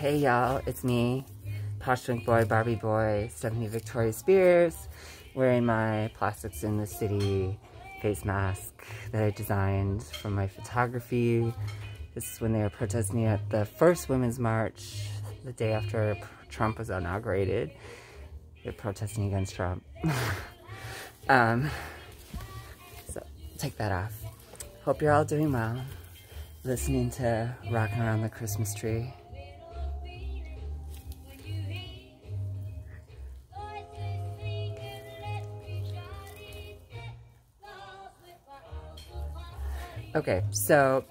Hey y'all, it's me, Posh Twink Boy, Barbie Boy, Stephanie Victoria Spears, wearing my Plastics in the City face mask that I designed from my photography. This is when they were protesting at the first Women's March, the day after Trump was inaugurated. They're protesting against Trump. um, so, take that off. Hope you're all doing well. Listening to Rocking Around the Christmas Tree. Okay, so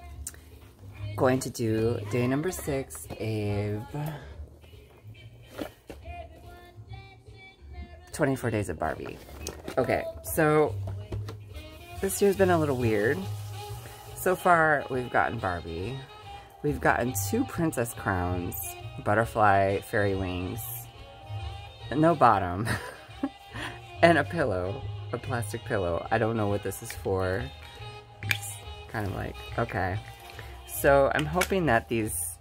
going to do day number six of 24 Days of Barbie. Okay, so this year's been a little weird. So far, we've gotten Barbie. We've gotten two princess crowns, butterfly fairy wings, no bottom, and a pillow, a plastic pillow. I don't know what this is for kind of like, okay. So I'm hoping that these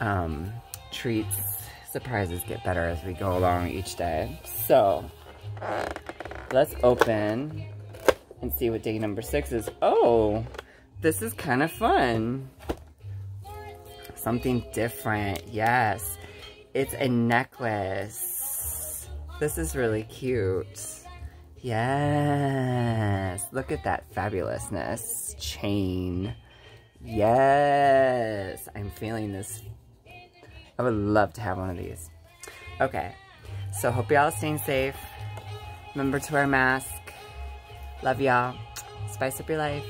um, treats, surprises get better as we go along each day. So let's open and see what day number six is. Oh, this is kind of fun. Something different, yes. It's a necklace. This is really cute. Yes. Look at that fabulousness. Chain. Yes. I'm feeling this. I would love to have one of these. Okay. So hope y'all staying safe. Remember to wear a mask. Love y'all. Spice up your life.